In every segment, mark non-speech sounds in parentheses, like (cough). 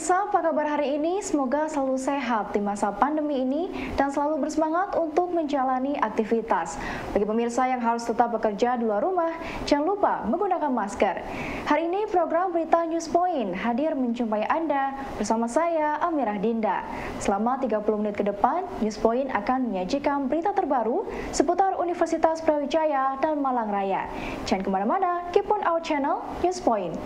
Pemirsa, apa kabar hari ini? Semoga selalu sehat di masa pandemi ini dan selalu bersemangat untuk menjalani aktivitas. Bagi pemirsa yang harus tetap bekerja di luar rumah, jangan lupa menggunakan masker. Hari ini program Berita News Point hadir menjumpai Anda bersama saya Amirah Dinda. Selama 30 menit ke depan, News Point akan menyajikan berita terbaru seputar Universitas Brawijaya dan Malang Raya. Jangan ke mana-mana, keep on our channel News Point.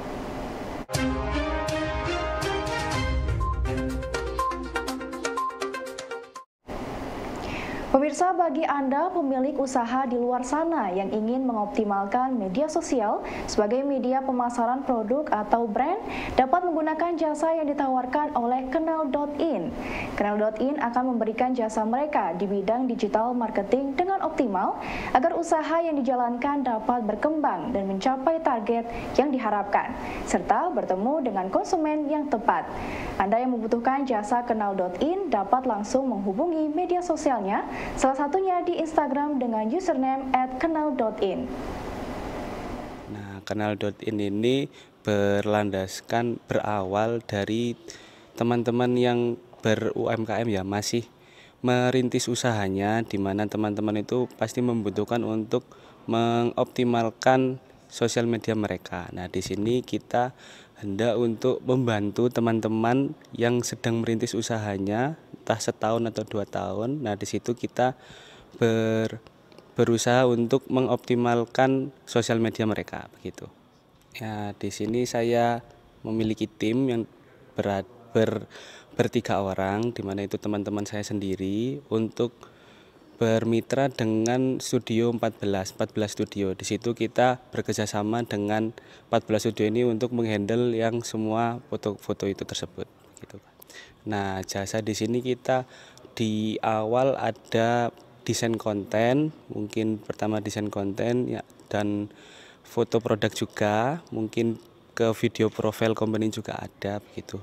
Pemirsa, bagi Anda pemilik usaha di luar sana yang ingin mengoptimalkan media sosial sebagai media pemasaran produk atau brand dapat menggunakan jasa yang ditawarkan oleh Kenal.in. Kenal.in akan memberikan jasa mereka di bidang digital marketing dengan optimal agar usaha yang dijalankan dapat berkembang dan mencapai target yang diharapkan, serta bertemu dengan konsumen yang tepat. Anda yang membutuhkan jasa Kenal.in dapat langsung menghubungi media sosialnya Salah satunya di Instagram dengan username @kenal.in. Nah, kenal.in ini berlandaskan berawal dari teman-teman yang ber-UMKM ya, masih merintis usahanya di mana teman-teman itu pasti membutuhkan untuk mengoptimalkan sosial media mereka. Nah, di sini kita hendak untuk membantu teman-teman yang sedang merintis usahanya entah setahun atau dua tahun. Nah di situ kita ber, berusaha untuk mengoptimalkan sosial media mereka begitu. Ya di sini saya memiliki tim yang berat ber, bertiga orang, di mana itu teman-teman saya sendiri untuk bermitra dengan studio 14 14 studio di situ kita bekerjasama dengan 14 studio ini untuk menghandle yang semua foto-foto itu tersebut gitu Pak. Nah, jasa di sini kita di awal ada desain konten, mungkin pertama desain konten ya dan foto produk juga, mungkin ke video profil company juga ada begitu.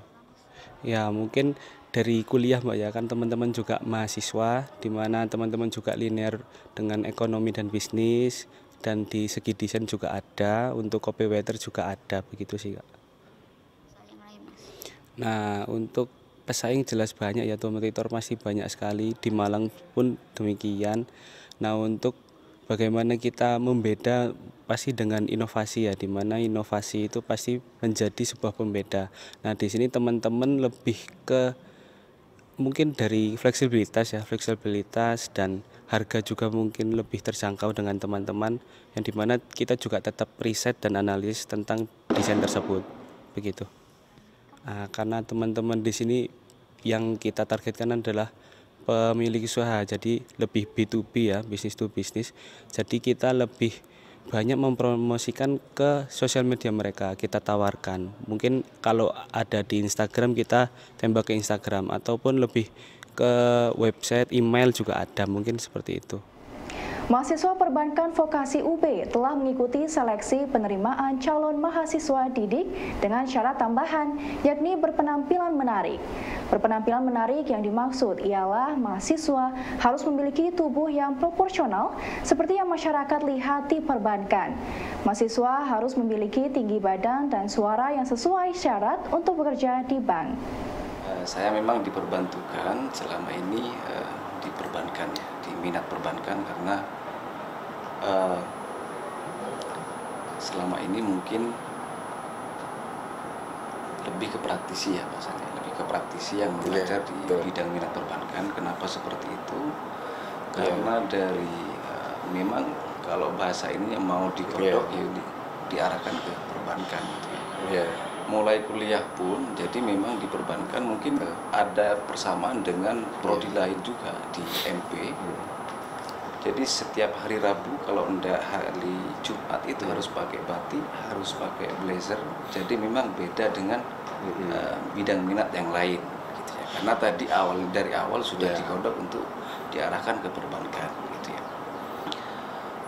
Ya, mungkin dari kuliah Mbak ya kan teman-teman juga mahasiswa di mana teman-teman juga linear dengan ekonomi dan bisnis dan di segi desain juga ada, untuk copywriter juga ada begitu sih Kak. Nah, untuk pesaing jelas banyak ya kompetitor masih banyak sekali. Di Malang pun demikian. Nah untuk bagaimana kita membeda pasti dengan inovasi ya di mana inovasi itu pasti menjadi sebuah pembeda. Nah di sini teman-teman lebih ke mungkin dari fleksibilitas ya fleksibilitas dan harga juga mungkin lebih terjangkau dengan teman-teman yang di mana kita juga tetap riset dan analis tentang desain tersebut. Begitu Nah, karena teman-teman di sini yang kita targetkan adalah pemilik usaha, jadi lebih B2B ya, bisnis to bisnis. Jadi kita lebih banyak mempromosikan ke sosial media mereka kita tawarkan mungkin kalau ada di Instagram kita tembak ke Instagram ataupun lebih ke website email juga ada mungkin seperti itu Mahasiswa Perbankan Vokasi UB telah mengikuti seleksi penerimaan calon mahasiswa didik dengan syarat tambahan, yakni berpenampilan menarik. Berpenampilan menarik yang dimaksud ialah mahasiswa harus memiliki tubuh yang proporsional seperti yang masyarakat lihat di perbankan. Mahasiswa harus memiliki tinggi badan dan suara yang sesuai syarat untuk bekerja di bank. Eh, saya memang diperbantukan selama ini uh, diperbankan ya, di minat perbankan karena uh, selama ini mungkin lebih ke praktisi ya bahasanya lebih ke praktisi yang belajar yeah, di betul. bidang minat perbankan kenapa seperti itu iya. karena yeah. dari uh, memang kalau bahasa ini yang mau digodok yeah. ya di, diarahkan ke perbankan gitu ya. Yeah. mulai kuliah pun jadi memang di perbankan mungkin ada persamaan dengan prodi yeah. lain juga di MP hmm jadi setiap hari Rabu kalau enggak hari Jumat itu harus pakai batik, harus pakai blazer. Jadi memang beda dengan uh, bidang minat yang lain gitu ya. Karena tadi awal dari awal sudah yeah. digodok untuk diarahkan ke perbankan gitu ya.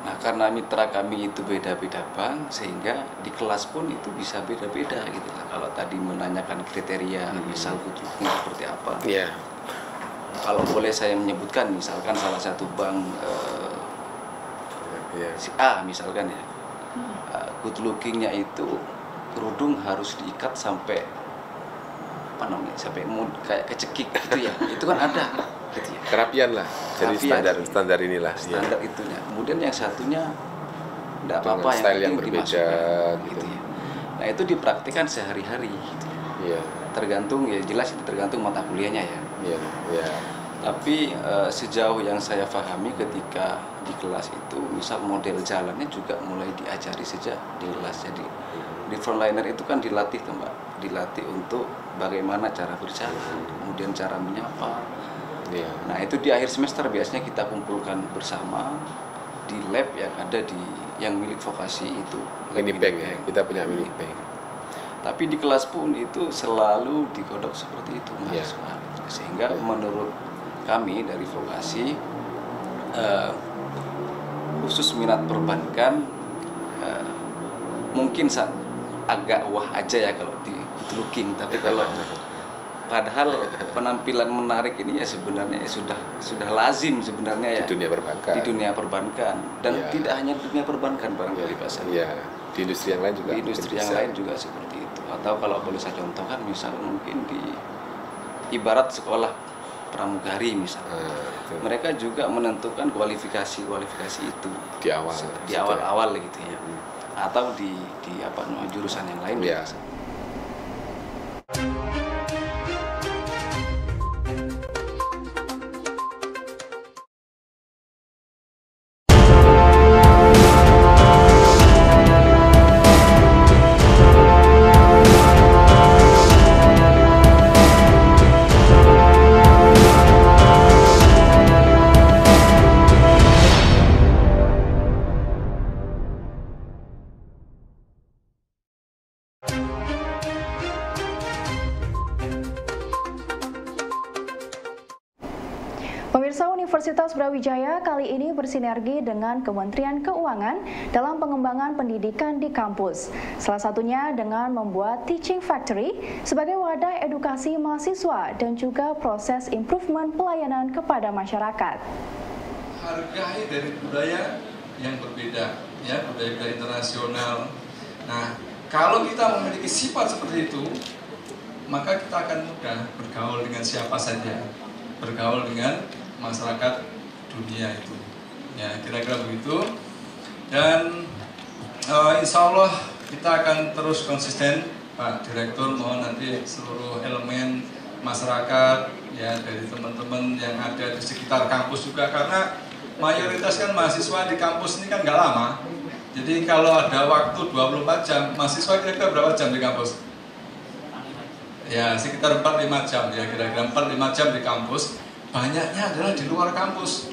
Nah, karena mitra kami itu beda-beda bank sehingga di kelas pun itu bisa beda-beda gitu lah. Kalau tadi menanyakan kriteria hmm. misal kutunya seperti apa. Yeah kalau boleh saya menyebutkan misalkan salah satu bank uh, ya. si A misalkan ya uh, good lookingnya itu kerudung harus diikat sampai apa namanya sampai mau kayak kecekik gitu ya (laughs) itu kan ada gitu ya Kerapian lah. Jadi Kerapian. standar standar inilah. ya. standar itunya kemudian yang satunya tidak apa-apa yang style yang berbeda, gitu. gitu ya nah itu dipraktikkan sehari-hari gitu ya. Iya. tergantung ya jelas itu tergantung mata kuliahnya ya Iya. Iya. tapi eh, sejauh yang saya pahami ketika di kelas itu misal model jalannya juga mulai diajari sejak di kelas jadi di frontliner itu kan dilatih tuh mbak dilatih untuk bagaimana cara berjalan kemudian cara menyapa Iya. nah itu di akhir semester biasanya kita kumpulkan bersama di lab yang ada di yang milik vokasi itu Mini bank ya. Kita punya mini bank. tapi di kelas pun itu selalu digodok seperti itu Iya. mahasiswa sehingga Iya. menurut kami dari vokasi eh, khusus minat perbankan eh, mungkin agak wah aja ya kalau di good looking tapi kalau padahal penampilan menarik ini ya sebenarnya ya sudah sudah lazim sebenarnya ya Di dunia perbankan. di dunia perbankan dan Iya. tidak hanya di dunia perbankan barangkali Pak Sandi Iya. Di industri yang lain juga. di industri yang bisa. lain juga seperti itu atau kalau boleh saya contohkan misal mungkin di ibarat sekolah pramugari misalnya Nah, itu. mereka juga menentukan kualifikasi kualifikasi itu Di awal. di awal-awal gitu ya atau di di apa jurusan yang lain Iya. juga. Kali ini bersinergi dengan Kementerian Keuangan dalam pengembangan pendidikan di kampus. Salah satunya dengan membuat Teaching Factory sebagai wadah edukasi mahasiswa dan juga proses improvement pelayanan kepada masyarakat. hargai dari budaya yang berbeda ya budaya-budaya internasional nah kalau kita memiliki sifat seperti itu maka kita akan mudah bergaul dengan siapa saja bergaul dengan masyarakat dunia itu. Ya kira-kira begitu. Dan eh, insya Allah kita akan terus konsisten. Pak Direktur mohon nanti seluruh elemen masyarakat ya dari teman-teman yang ada di sekitar kampus juga. Karena mayoritas kan mahasiswa di kampus ini kan nggak lama. Jadi kalau ada waktu 24 jam mahasiswa kira-kira berapa jam di kampus? ya sekitar 4-5 jam ya kira-kira 4-5 jam di kampus. Banyaknya adalah di luar kampus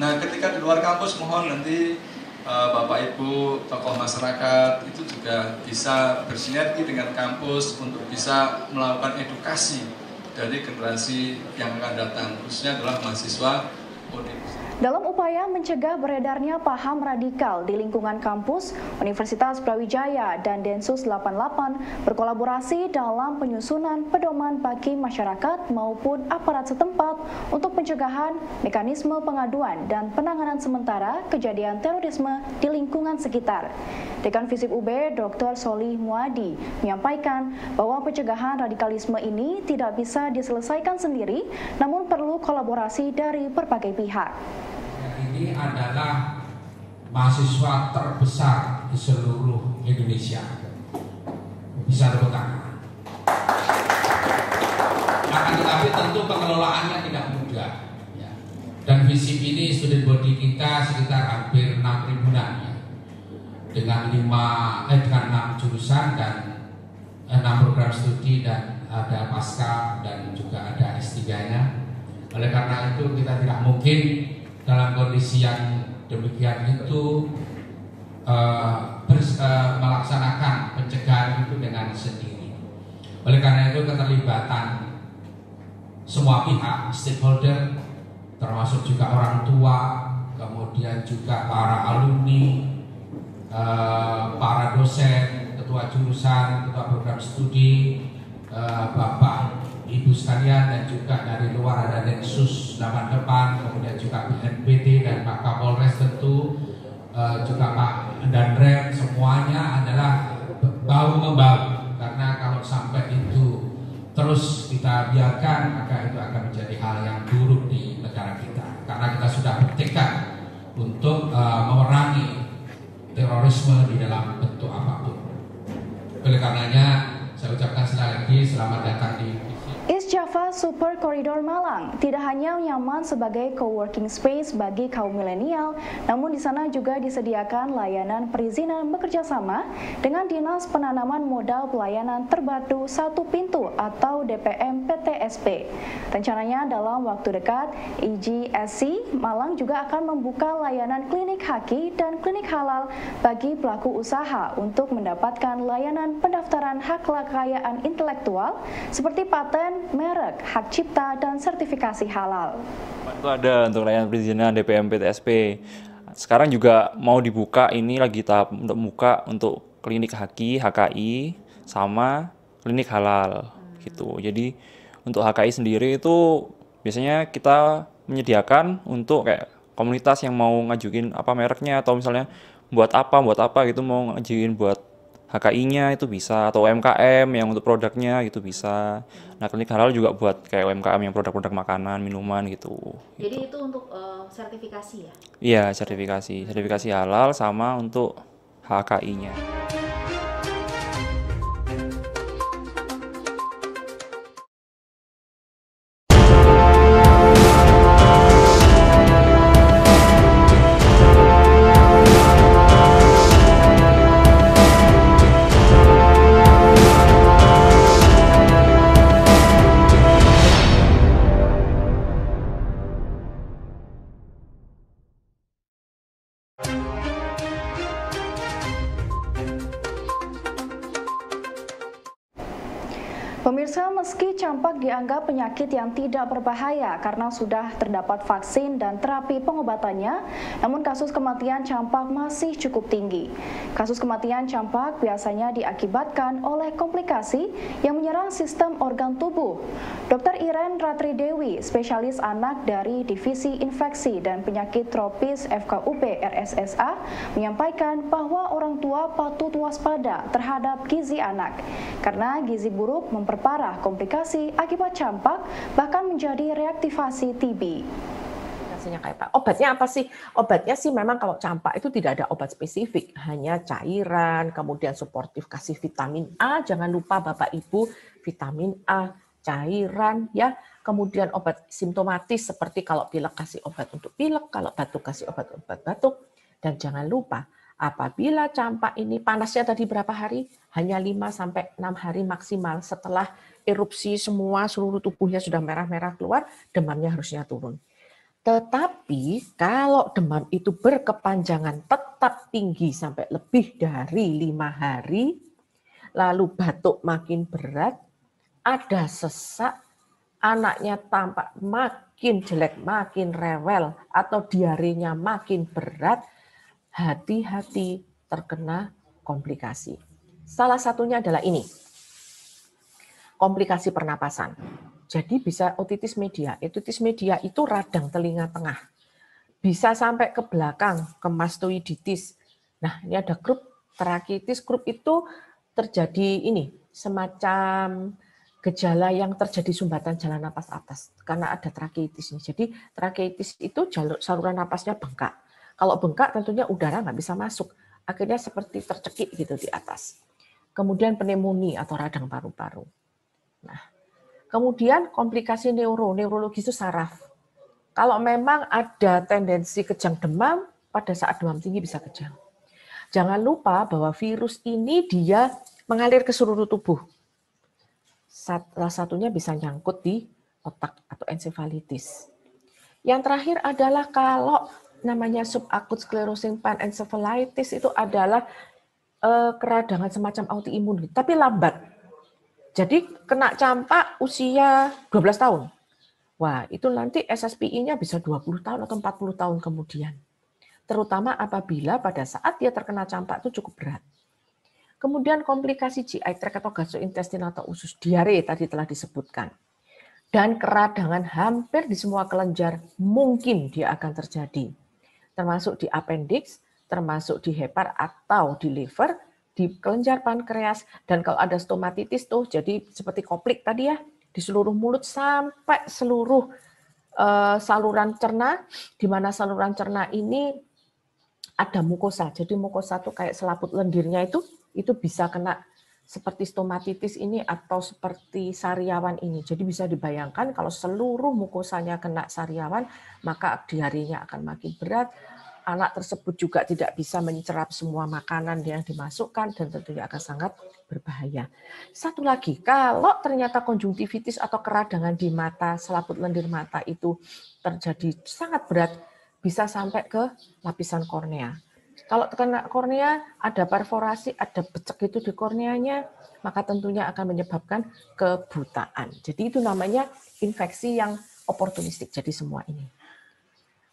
nah ketika di luar kampus mohon nanti eh, Bapak Ibu tokoh masyarakat itu juga bisa bersinergi dengan kampus untuk bisa melakukan edukasi dari generasi yang akan datang khususnya adalah mahasiswa universitas Dalam upaya mencegah beredarnya paham radikal di lingkungan kampus, Universitas Brawijaya dan Densus 88 berkolaborasi dalam penyusunan pedoman bagi masyarakat maupun aparat setempat untuk pencegahan, mekanisme pengaduan dan penanganan sementara kejadian terorisme di lingkungan sekitar. Dekan Fisip UB Dr. Solih Muadi menyampaikan bahwa pencegahan radikalisme ini tidak bisa diselesaikan sendiri, namun perlu kolaborasi dari berbagai pihak. Ini adalah mahasiswa terbesar di seluruh Indonesia. Bisa tangan. Akan tetapi tentu pengelolaannya tidak mudah. ya. Dan visi ini student body kita sekitar hampir 6 ribuan ya. Dengan lima eh dengan 6 jurusan dan 6 program studi dan ada pasca dan juga ada S3-nya. Oleh karena itu kita tidak mungkin dalam kondisi yang demikian itu eh, bers- eh, melaksanakan pencegahan itu dengan sendiri. Oleh karena itu keterlibatan semua pihak stakeholder termasuk juga orang tua, kemudian juga para alumni, eh, para dosen, ketua jurusan, ketua program studi, bapak ibu sekalian dan juga dari luar ada Densus 88, kemudian juga BNPT dan Pak Kapolres tentu eh, juga Pak Danrem semuanya adalah bahu membahu karena kalau sampai itu terus kita biarkan maka itu akan menjadi hal yang buruk di negara kita karena kita sudah bertekad untuk uh, memerangi terorisme di dalam bentuk apa pun. Oleh karenanya saya ucapkan sekali lagi selamat datang di es Java Super Corridor Malang tidak hanya nyaman sebagai co-working space bagi kaum milenial, namun di sana juga disediakan layanan perizinan bekerja sama dengan Dinas Penanaman Modal Pelayanan Terbatu Satu Pintu atau DPM PTSP. Rencananya dalam waktu dekat, IGSC Malang juga akan membuka layanan klinik haki dan klinik halal bagi pelaku usaha untuk mendapatkan layanan pendaftaran hak kekayaan intelektual seperti paten, merek, hak cipta, dan sertifikasi halal. Itu ada untuk layanan perizinan DPM PTSP. Sekarang juga mau dibuka ini lagi tahap untuk buka untuk klinik haki, HKI, sama klinik halal gitu. Jadi untuk HKI sendiri itu biasanya kita menyediakan untuk kayak komunitas yang mau ngajuin apa mereknya atau misalnya buat apa buat apa gitu mau ngajuin buat HKI-nya itu bisa atau UMKM yang untuk produknya gitu bisa. Nah klinik halal juga buat kayak UMKM yang produk-produk makanan, minuman gitu. Jadi itu untuk uh, sertifikasi ya? Iya sertifikasi, sertifikasi halal sama untuk HKI-nya. Penyakit yang tidak berbahaya karena sudah terdapat vaksin dan terapi pengobatannya, namun kasus kematian campak masih cukup tinggi. Kasus kematian campak biasanya diakibatkan oleh komplikasi yang menyerang sistem organ tubuh. Dr. Iren Ratri Dewi, spesialis anak dari Divisi Infeksi dan Penyakit Tropis FKUP RSSA, menyampaikan bahwa orang tua patut waspada terhadap gizi anak karena gizi buruk memperparah komplikasi akibat campak bahkan menjadi reaktivasi TB. Obatnya apa sih? Obatnya sih memang kalau campak itu tidak ada obat spesifik, hanya cairan, kemudian suportif kasih vitamin A, jangan lupa Bapak Ibu, vitamin A, cairan ya, kemudian obat simptomatis seperti kalau pilek kasih obat untuk pilek, kalau batuk kasih obat-obat batuk, dan jangan lupa Apabila campak ini panasnya tadi berapa hari? Hanya 5 sampai 6 hari maksimal setelah erupsi semua seluruh tubuhnya sudah merah-merah keluar, demamnya harusnya turun. Tetapi kalau demam itu berkepanjangan tetap tinggi sampai lebih dari lima hari, lalu batuk makin berat, ada sesak, anaknya tampak makin jelek, makin rewel, atau diarinya makin berat, hati-hati terkena komplikasi. Salah satunya adalah ini, komplikasi pernapasan. Jadi bisa otitis media. Otitis media itu radang telinga tengah. Bisa sampai ke belakang, ke mastoiditis. Nah, ini ada grup terakitis. Grup itu terjadi ini, semacam gejala yang terjadi sumbatan jalan napas atas karena ada trakeitis ini. Jadi trakeitis itu jalur saluran napasnya bengkak. Kalau bengkak tentunya udara nggak bisa masuk. Akhirnya seperti tercekik gitu di atas. Kemudian pneumonia atau radang paru-paru. Nah, kemudian komplikasi neuro, neurologi itu saraf. Kalau memang ada tendensi kejang demam, pada saat demam tinggi bisa kejang. Jangan lupa bahwa virus ini dia mengalir ke seluruh tubuh. Salah satunya bisa nyangkut di otak atau encefalitis. Yang terakhir adalah kalau namanya subakut sclerosing panencephalitis itu adalah uh, keradangan semacam autoimun, tapi lambat. Jadi kena campak usia 12 tahun. Wah, itu nanti SSPI-nya bisa 20 tahun atau 40 tahun kemudian. Terutama apabila pada saat dia terkena campak itu cukup berat. Kemudian komplikasi GI tract atau gastrointestinal atau usus diare tadi telah disebutkan. Dan keradangan hampir di semua kelenjar mungkin dia akan terjadi termasuk di appendix, termasuk di hepar atau di liver, di kelenjar pankreas dan kalau ada stomatitis tuh jadi seperti koplik tadi ya di seluruh mulut sampai seluruh uh, saluran cerna di mana saluran cerna ini ada mukosa. Jadi mukosa tuh kayak selaput lendirnya itu itu bisa kena seperti stomatitis ini atau seperti sariawan ini. Jadi bisa dibayangkan kalau seluruh mukosanya kena sariawan, maka diarinya akan makin berat. Anak tersebut juga tidak bisa mencerap semua makanan yang dimasukkan dan tentunya akan sangat berbahaya. Satu lagi, kalau ternyata konjungtivitis atau keradangan di mata, selaput lendir mata itu terjadi sangat berat, bisa sampai ke lapisan kornea kalau kena kornea, ada perforasi, ada becek itu di korneanya, maka tentunya akan menyebabkan kebutaan. Jadi itu namanya infeksi yang oportunistik. Jadi semua ini.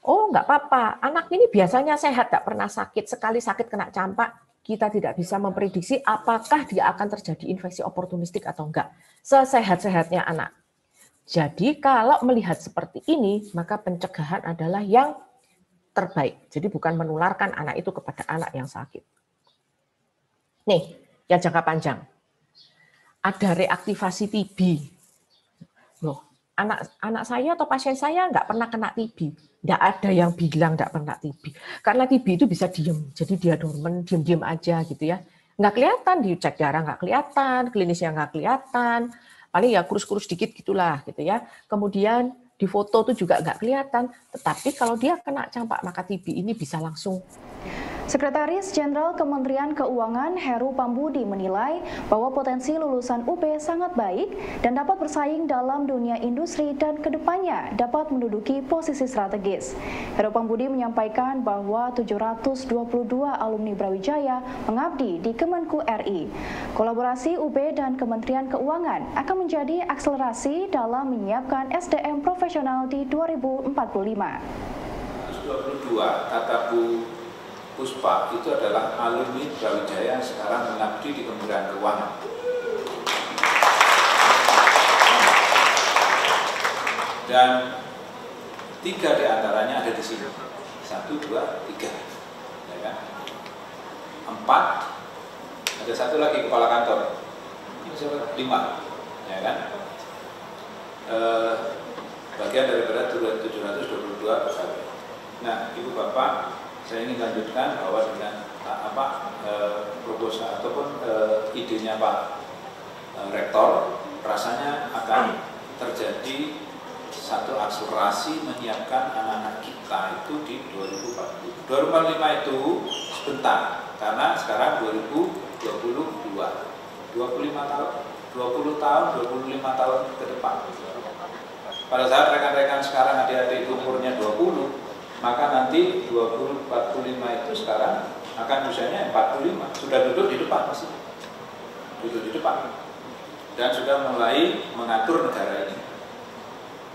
Oh, nggak apa-apa. Anak ini biasanya sehat, nggak pernah sakit. Sekali sakit kena campak, kita tidak bisa memprediksi apakah dia akan terjadi infeksi oportunistik atau enggak. Sesehat-sehatnya anak. Jadi kalau melihat seperti ini, maka pencegahan adalah yang terbaik. Jadi bukan menularkan anak itu kepada anak yang sakit. Nih, yang jangka panjang. Ada reaktivasi TB. Loh, anak anak saya atau pasien saya nggak pernah kena TB. Nggak ada yang bilang nggak pernah TB. Karena TB itu bisa diem. Jadi dia dormen, diem-diem aja gitu ya. Nggak kelihatan, dicek darah nggak kelihatan, klinisnya nggak kelihatan. Paling ya kurus-kurus dikit gitulah gitu ya. Kemudian di foto itu juga nggak kelihatan. Tetapi kalau dia kena campak maka TB ini bisa langsung Sekretaris Jenderal Kementerian Keuangan Heru Pambudi menilai bahwa potensi lulusan UP sangat baik dan dapat bersaing dalam dunia industri dan ke depannya dapat menduduki posisi strategis. Heru Pambudi menyampaikan bahwa 722 alumni Brawijaya mengabdi di Kemenku RI. Kolaborasi UB dan Kementerian Keuangan akan menjadi akselerasi dalam menyiapkan SDM profesional di 2045. 22 kata Bu Puspa itu adalah alumni Brawijaya yang sekarang mengabdi di Kementerian Keuangan. Dan tiga di antaranya ada di sini. Satu, dua, tiga. Ya kan? Empat, ada satu lagi kepala kantor. Lima. Ya kan? E, bagian daripada 722 pegawai. Nah, Ibu Bapak saya ingin lanjutkan bahwa dengan apa e, proposal ataupun e, idenya Pak e, Rektor rasanya akan terjadi satu akselerasi menyiapkan anak-anak kita itu di 2040. 2045 itu sebentar karena sekarang 2022 25 tahun 20 tahun 25 tahun ke depan pada saat rekan-rekan sekarang adik-adik umurnya 20 maka nanti 2045 itu sekarang akan usianya 45 sudah duduk di depan masih. Duduk di depan. Dan sudah mulai mengatur negara ini.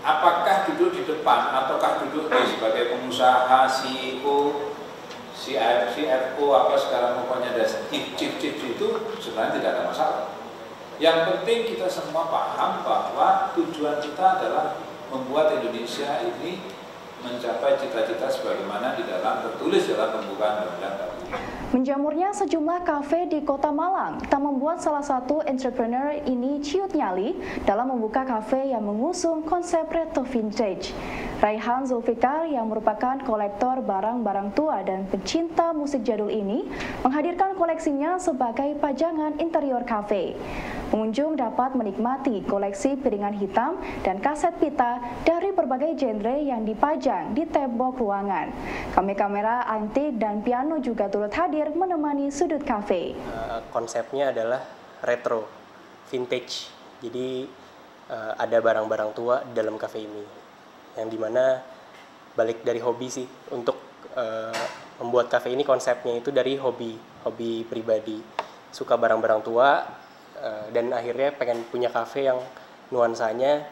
Apakah duduk di depan ataukah duduk di sebagai pengusaha CEO CFO apa sekarang pokoknya ada chief itu sebenarnya tidak ada masalah. Yang penting kita semua paham bahwa tujuan kita adalah membuat Indonesia ini mencapai cita-cita sebagaimana di dalam tertulis dalam pembukaan undang-undang Menjamurnya sejumlah kafe di kota Malang tak membuat salah satu entrepreneur ini ciut nyali dalam membuka kafe yang mengusung konsep retro vintage. Raihan Zulfikar yang merupakan kolektor barang-barang tua dan pecinta musik jadul ini menghadirkan koleksinya sebagai pajangan interior kafe. Pengunjung dapat menikmati koleksi piringan hitam dan kaset pita dari berbagai genre yang dipajang di tembok ruangan. Kamera-kamera antik dan piano juga turut hadir menemani sudut kafe. Uh, konsepnya adalah retro, vintage. Jadi uh, ada barang-barang tua dalam kafe ini. Yang di mana balik dari hobi sih untuk uh, membuat kafe ini konsepnya itu dari hobi, hobi pribadi. Suka barang-barang tua, Eh, dan akhirnya pengen punya kafe yang nuansanya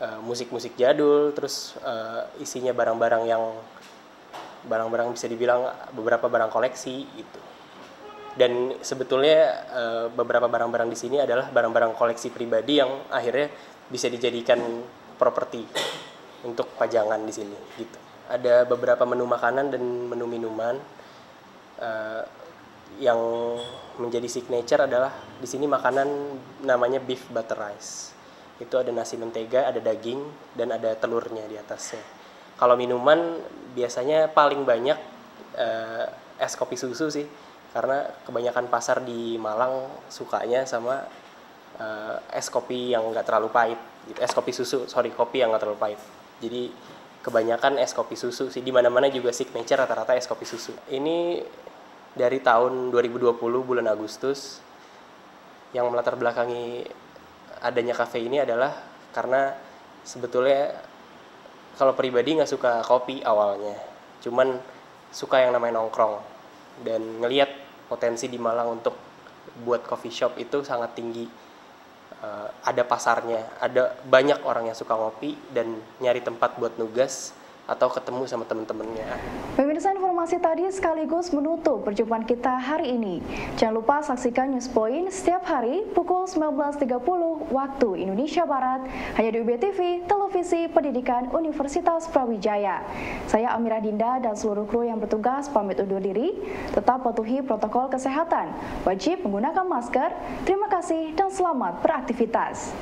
eh, musik-musik uh, jadul terus uh, isinya barang-barang yang barang-barang bisa dibilang beberapa barang koleksi gitu. Dan sebetulnya uh, beberapa barang-barang di sini adalah barang-barang koleksi pribadi yang akhirnya bisa dijadikan properti untuk pajangan di sini gitu. Ada beberapa menu makanan dan menu minuman yang menjadi signature adalah di sini makanan namanya beef butter rice. Itu ada nasi mentega, ada daging, dan ada telurnya di atasnya. Kalau minuman biasanya paling banyak eh, es kopi susu sih, karena kebanyakan pasar di Malang sukanya sama eh, es kopi yang nggak terlalu pahit, es kopi susu, sorry kopi yang nggak terlalu pahit. Jadi kebanyakan es kopi susu sih di mana-mana juga signature rata-rata es kopi susu. Ini dari tahun 2020 bulan Agustus yang melatar belakangi adanya kafe ini adalah karena sebetulnya kalau pribadi nggak suka kopi awalnya, cuman suka yang namanya nongkrong dan ngelihat potensi di Malang untuk buat coffee shop itu sangat tinggi. Uh, ada pasarnya, ada banyak orang yang suka ngopi dan nyari tempat buat nugas atau ketemu sama teman-temannya. Pemirsa informasi tadi sekaligus menutup perjumpaan kita hari ini. Jangan lupa saksikan News Point setiap hari pukul 19.30 waktu Indonesia Barat hanya di UBTV, Televisi Pendidikan Universitas Brawijaya. Saya Amira Dinda dan seluruh kru yang bertugas pamit undur diri. Tetap patuhi protokol kesehatan, wajib menggunakan masker. Terima kasih dan selamat beraktivitas.